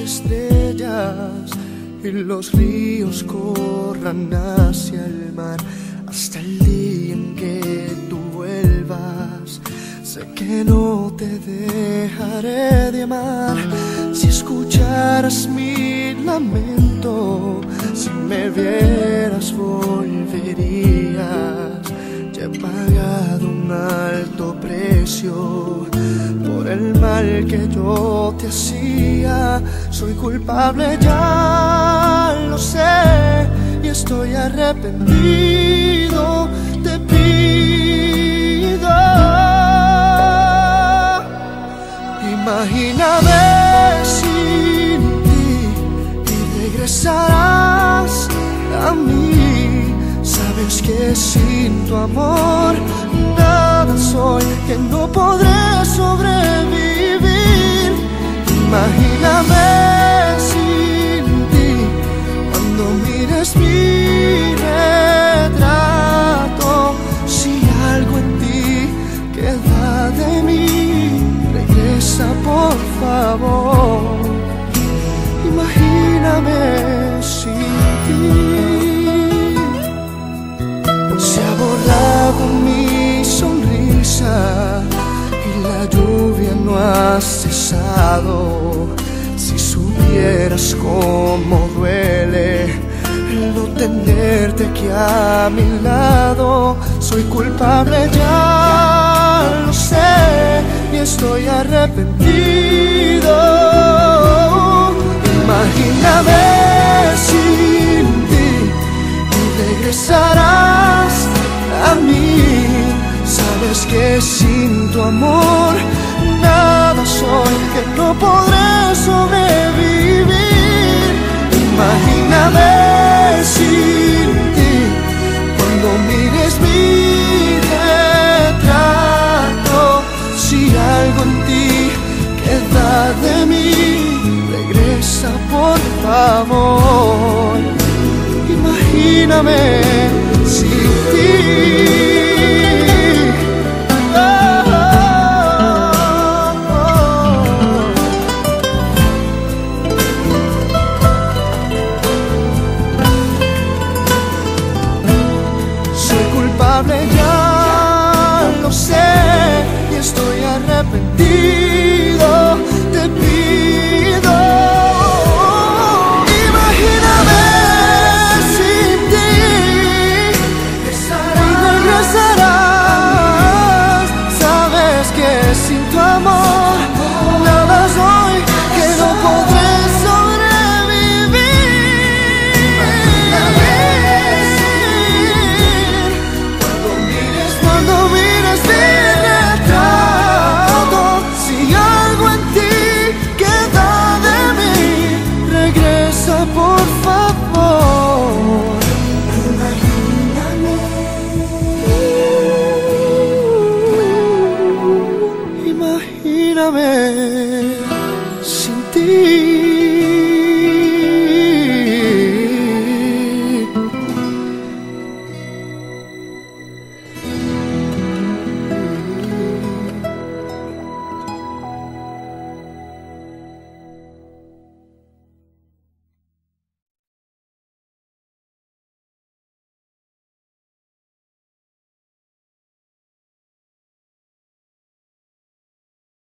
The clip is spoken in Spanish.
estrellas y los ríos corran hacia el mar hasta el día en que tú vuelvas. Sé que no te dejaré de amar si escucharas mi lamento, si me vieras volverías. Que yo te hacía. Soy culpable, ya lo sé, y estoy arrepentido. Te pido, imagíname sin ti y regresarás a mí. Sabes que sin tu amor nada soy, que no podré Imagíname sin ti cuando mires mi retrato. Si algo en ti queda de mí, regresa por favor. Imagíname cesado. Si supieras cómo duele el no tenerte aquí a mi lado, soy culpable ya lo sé y estoy arrepentido. Imagíname de mí, regresa por favor, imagíname sin ti. ya lo sé y estoy arrepentido.